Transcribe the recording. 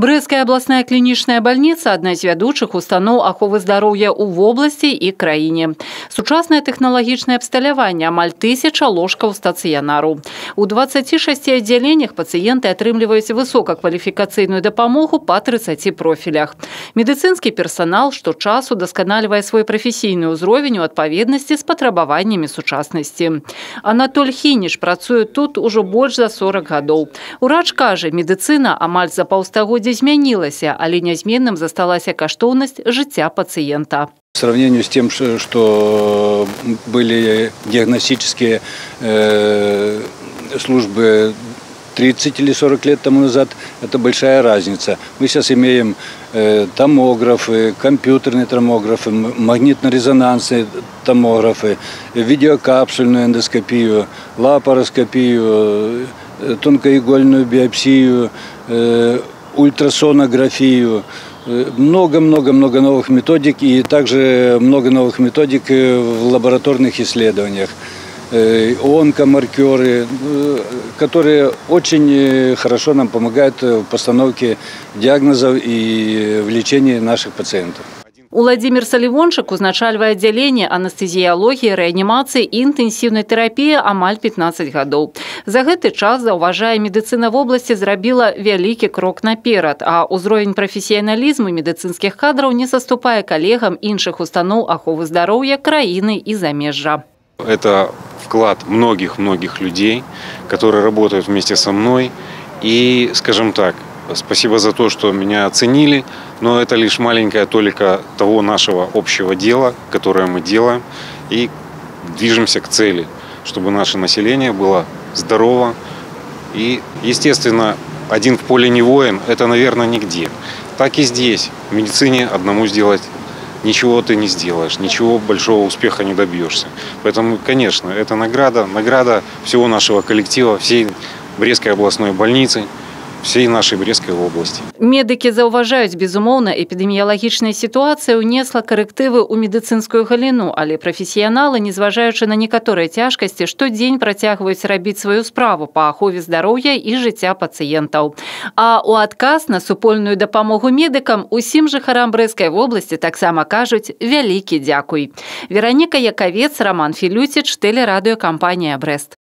Брэская областная клінічная больница адна з вядучых устаноў аховы здароўя ў вобласці і краіне. Сучаснае тэхналагічнае абсталяванне амаль тысяча ложкаў стацыянару. У 26 аддзяленнях пацыенты атрымліваюць высокакваліфікацыйную дапамогу па 30 профілях. Медыцынскі персанал шточасу дасканальвае свой прафесійны ўзровень у адпаведнасці з патрабаваннямі сучаснасці. Анатоль Хініш працуе тут ужо больш за 40 гадоў. Урач кажа, медыцына амаль за паўстагоддзя годзе змянілася, але нязменным засталася каштоўнасць жыцця пациента. В сравнению с тем, что были диагностические э, службы 30 или 40 лет тому назад, это большая разница. Мы сейчас имеем э, томографы, компьютерные томографы, магнитно-резонансные томографы, видеокапсульную эндоскопию, лапароскопию, э, тонкоигольную биопсию, ультрасонографию, много-много-много э, новых методик и также много новых методик э, в лабораторных исследованиях. Э, онкомаркеры, которые очень хорошо нам помогают в постановке диагнозов и в лечении наших пациентов. Уладзімир Салівончык узначальвае аддзяленне анестэзіялогіі, рэанімацыі і інтэнсіўнай тэрапіі амаль 15 гадоў. За гэты час заўважае медыцына вобласці зрабіла вялікі крок наперад, а ўзровень прафесіяналізму медыцынскіх кадраў не саступае калегам іншых устаноў аховы здароўя краіны і замежжа. Это вклад многих-многих людей, которые работают вместе со мной. И, скажем так, Спасибо за то, что меня оценили, но это лишь маленькая толика того нашего общего дела, которое мы делаем, и движемся к цели, чтобы наше население было здорово. И, естественно, один в поле не воин, это, наверное, нигде. Так и здесь. В медицине одному сделать ничего ты не сделаешь, ничего большого успеха не добьешься. Поэтому, конечно, это награда, награда всего нашего коллектива, всей Брестской областной больницы – всей нашей Брестской области. Медики заўважаюць, безумоўна, эпідэміялагічная сітуацыя ўнесла карэктывы ў медыцынскую галіну, але прафесіяналы, незважаючы на некаторыя цяжкасці, штодзень працягваюць рабіць сваю справу па ахове здароўя і жыцця пацыентаў. А ў адказ на супольную дапамогу медыкам усім жыхарам брэскай вобласці таксама кажуць вялікі дзякуй. Вераніка Якавец, Раман Філюціч, тэлерадыёкампанія Брест.